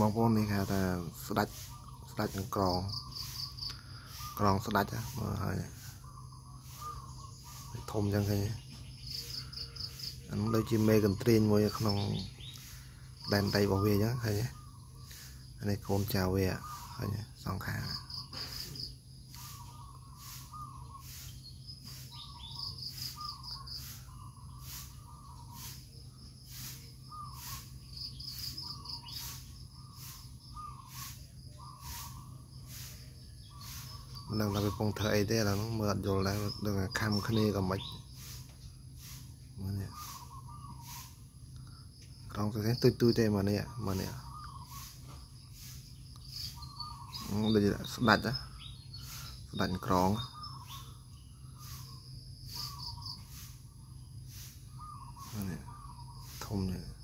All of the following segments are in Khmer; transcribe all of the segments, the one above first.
បងប្អូននេះគេហៅថាស្ដាច់ស្ដាច់នឹងក្រងក្រងស្ដាច់មើលហើយធំចឹងឃើញអានោះដូចជាមេកន្ទ្រៀងមួយក្នុងដែនដីរបស់វាចឹងឃើញទេអានេះកូនចៅវាឃើញសងខាង មិនដឹងថាវាពងធ្វើអីទេឥឡូវហ្នឹងមើលអត់យល់ដែរដឹងថាខំគ្នាក៏មិនមើលនេះក្រងទៅទុយទុយទេមើលនេះមើលនេះដូចស្ដាច់ស្ដាច់ក្រងនេះធំនេះ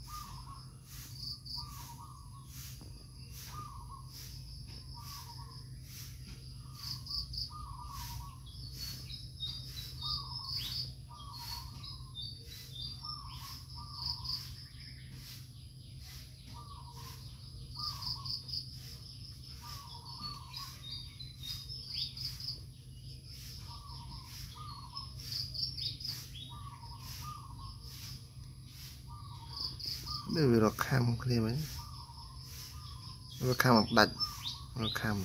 វាវារកខាំគ្នាមិញវាខាំអត់ដាច់វាខាំ